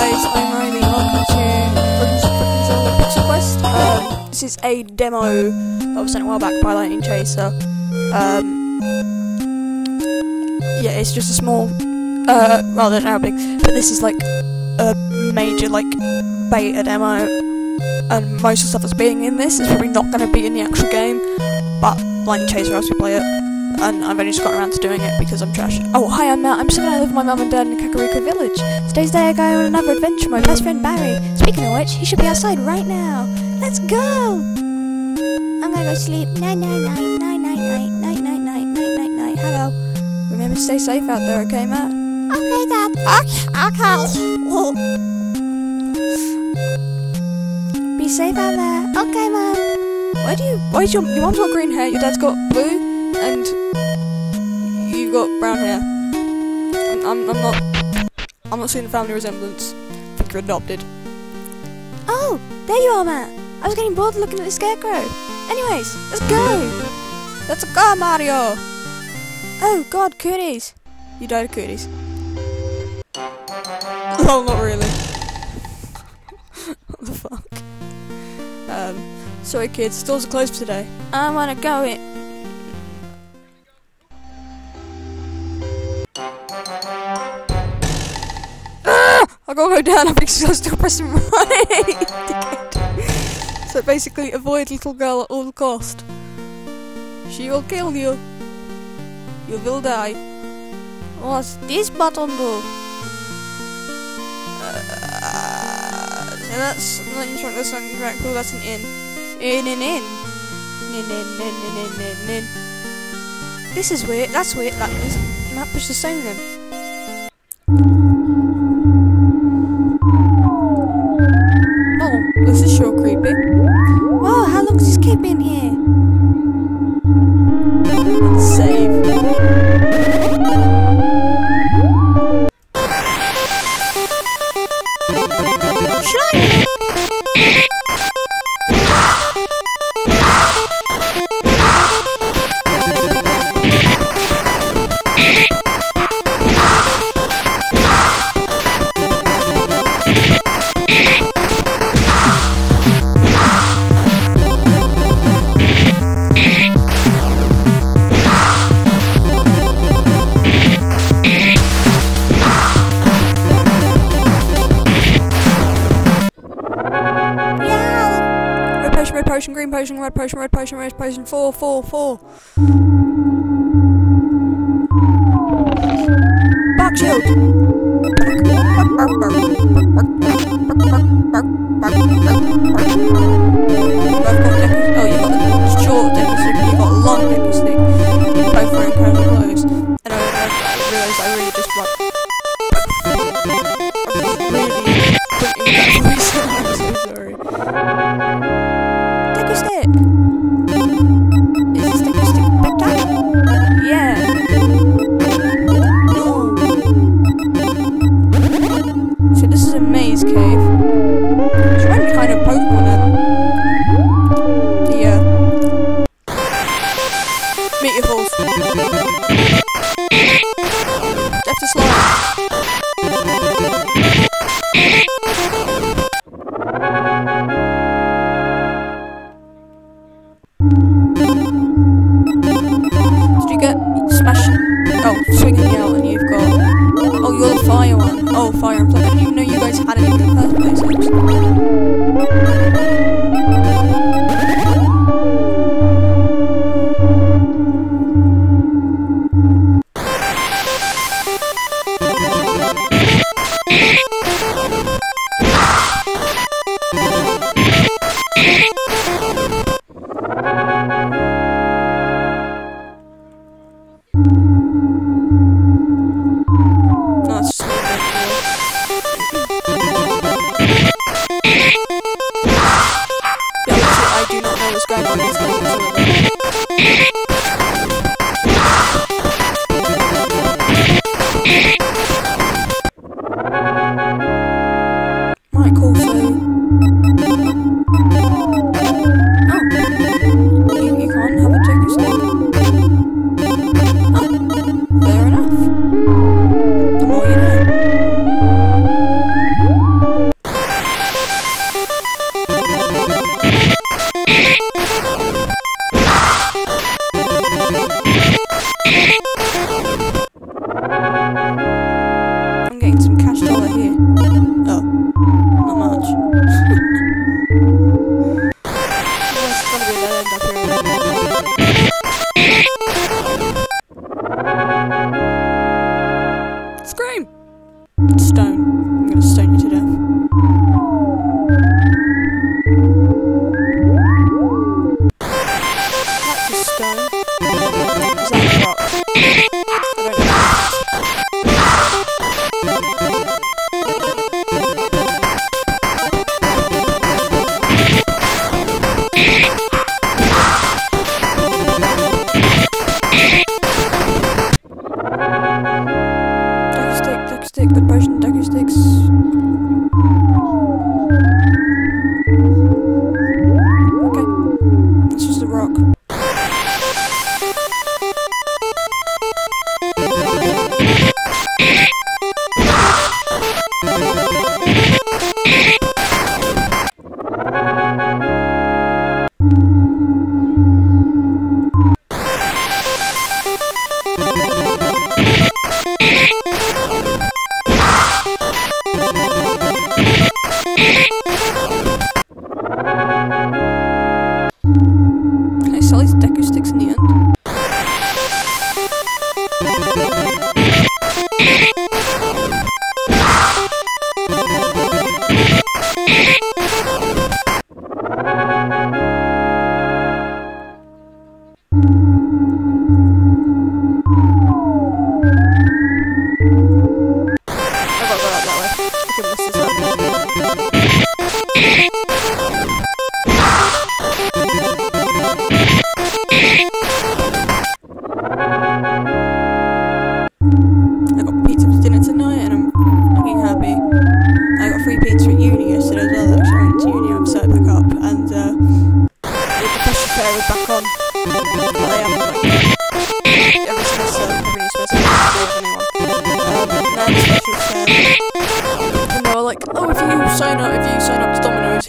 guys, I'm Riley. Welcome to Pixel Quest. Um, this is a demo that was sent a while back by Lightning Chaser. Um, yeah, it's just a small, uh, well, I don't know how big, but this is like a major like beta demo, and most of the stuff that's being in this is probably not going to be in the actual game, but Lightning Chaser has to play it and I've only just got around to doing it because I'm trash. Oh, hi, I'm Matt. I'm seven. I live with my mum and dad in Kakariko Village. Today's day I go on another adventure with my best friend Barry. Speaking of which, he should be outside right now. Let's go! I'm gonna go sleep. Night, night, night, night, night, night, night, night, night, night, night, night. Hello. Remember to stay safe out there, okay, Matt? Okay, Dad. Okay, okay. Be safe out there. Okay, Mum. Why do you? Why is your your mum's got green hair? Your dad's got blue, and you got brown hair. I'm, I'm, I'm not. I'm not seeing the family resemblance. I think you're adopted. Oh, there you are, Matt. I was getting bored looking at the scarecrow. Anyways, let's go. Let's go, Mario. Oh God, cooties. You died of cooties. Oh, not really. what the fuck? Um, sorry kids, stores are closed today. I wanna go in. I gotta go down because I'm still pressing right. so basically, avoid little girl at all cost. She will kill you. You will die. What's this button do? Uh, so that's not instruct that's not correct. Cool, that's an in. In in in. In in in in in in in. This is weird. That's weird. That is. Matt pushed the stone in. Red potion, red potion, red potion, four, four, four. Bark shield. Oh,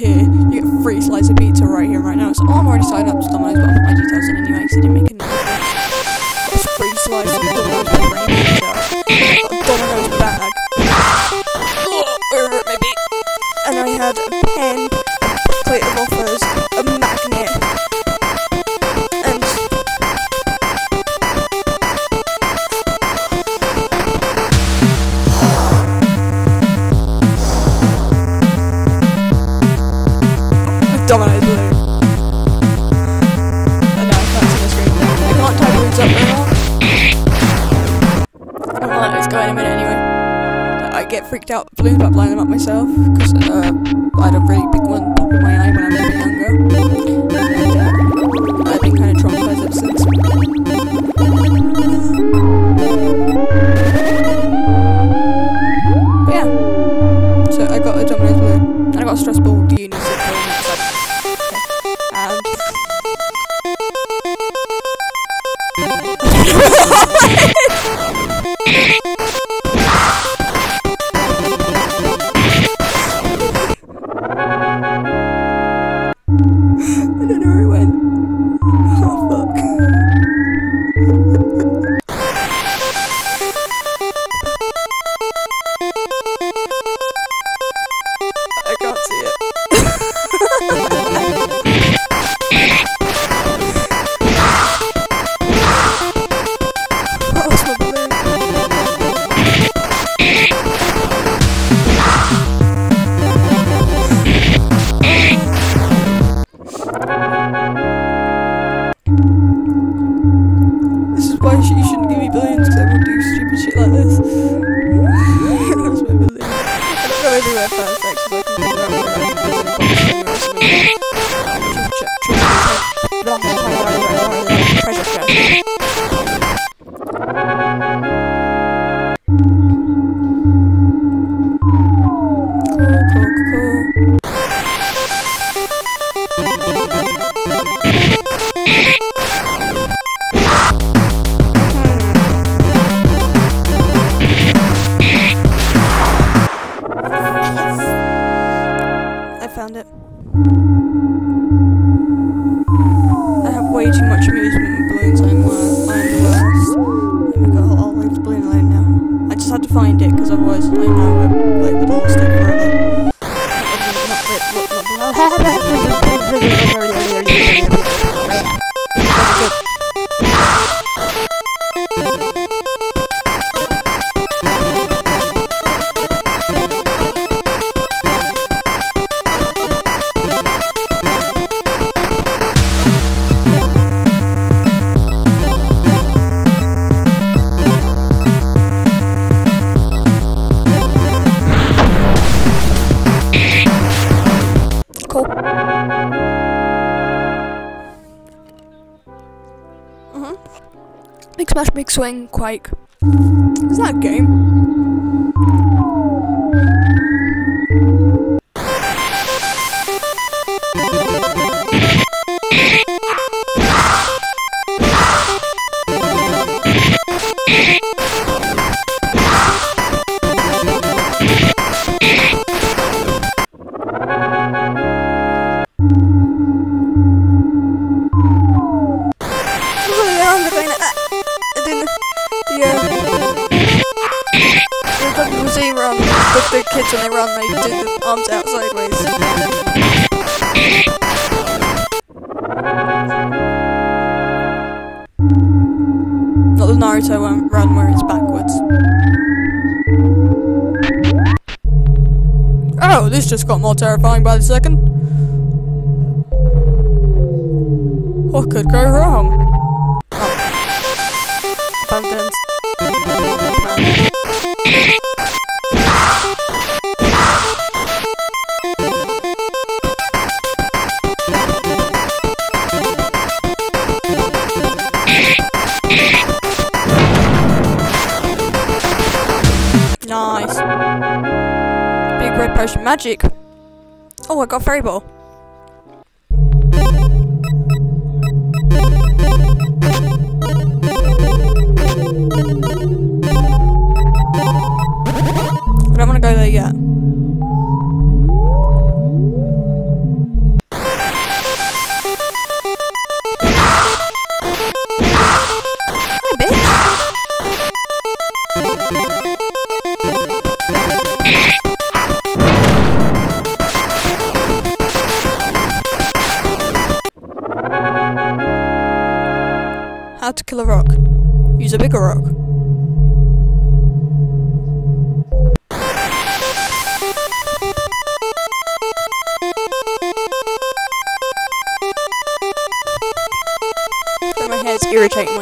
here, you get free slice of pizza right here, right now. So oh, I'm already signed up. To Domino's, but I'll put my details in anyway, because I didn't make a free slice of Smash, Big Swing, Quake. Is that a game? They run, the arms out sideways. Not the Naruto run where it's backwards. Oh, this just got more terrifying by the second. What could go wrong? Potion magic. Oh, I got fairy ball. I don't want to go there yet. How to kill a rock. Use a bigger rock. So my hair's irritating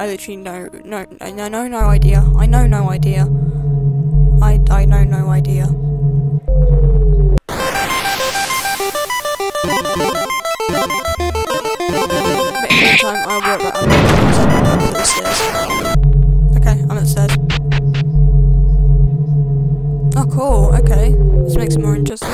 I literally know, no, no, no, no, idea. I know no idea. I, I know no idea. I'll work that. Okay, I'm the. Oh, cool. Okay, this makes it more interesting.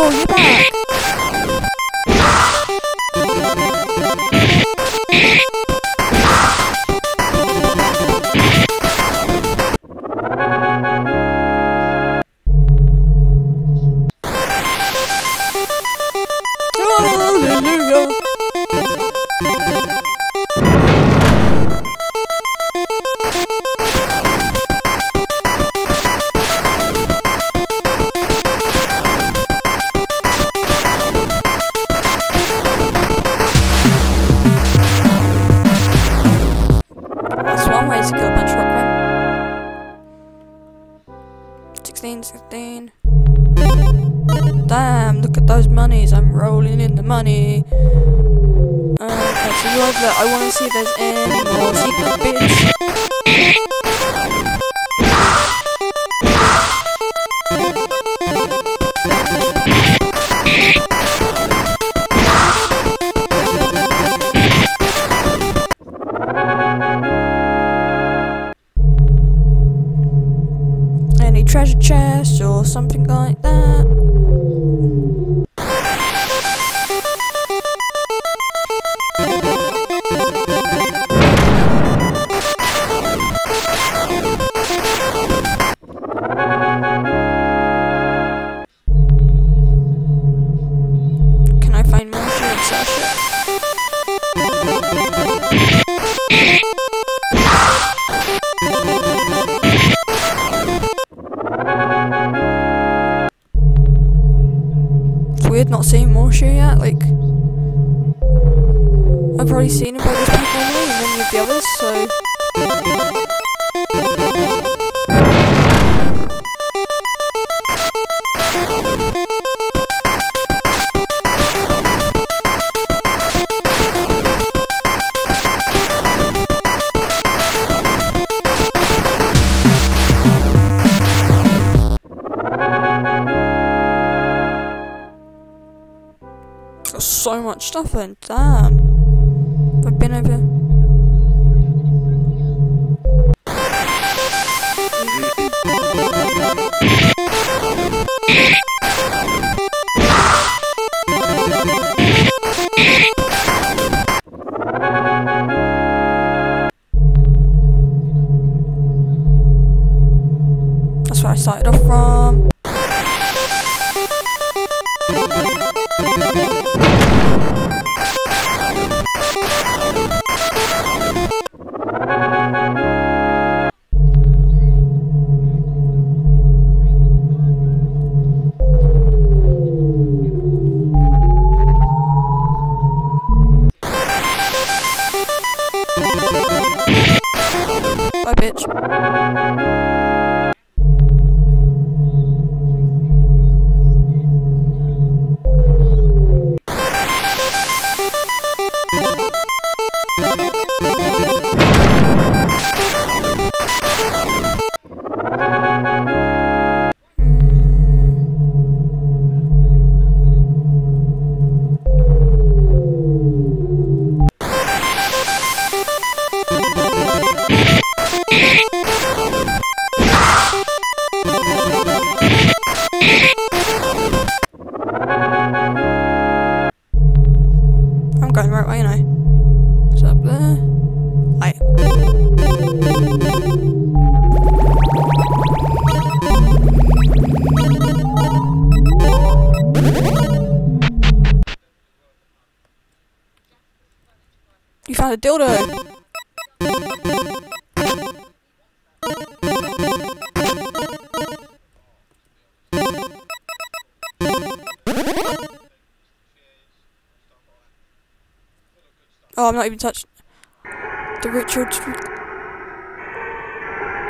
Slime you're back! 16, 16. Damn, look at those monies. I'm rolling in the money. Uh, okay, so you over there. I want to see if there's any more secret bits. Yet, like I've already seen this point normally and then with the others, so so much stuff in. Damn. I've been over. a dildo Oh, I'm not even touched. The ritual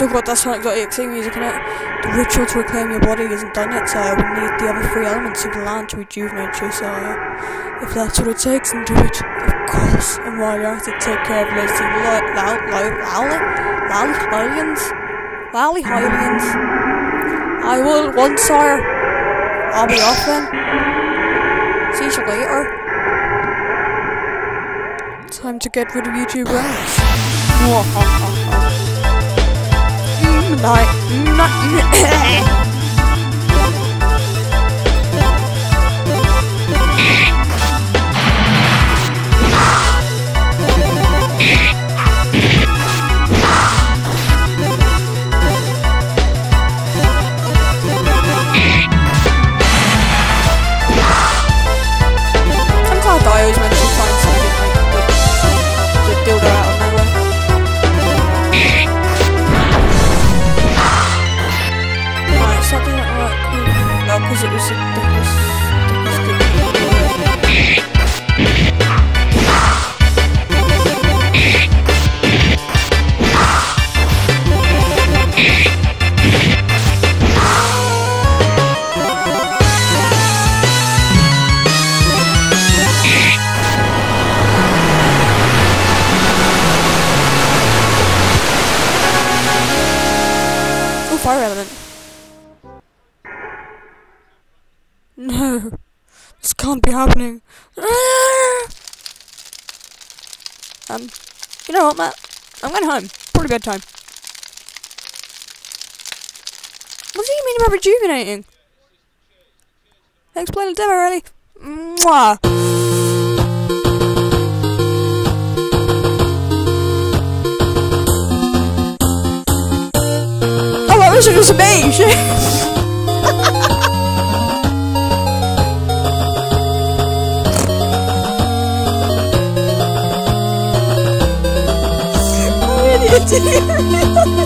to... Oh god, that's Sonic.exe music in it. The ritual to reclaim your body isn't done yet, sire. We need the other three elements of the land to rejuvenate you, sire. Uh, if that's what it takes, then do it. Of course. And while you're at it, take care of Lacey Lowly... Lowly... Lowly Hylians? Lowly Hylians? I will at once, sire. I'll be off then. See you later. Time to get rid of YouTube rants. rồi this can't be happening. Um, you know what, Matt? I'm going home. Probably bedtime. What do you mean about rejuvenating? Thanks playing demo, already. Mwah. Oh, that was just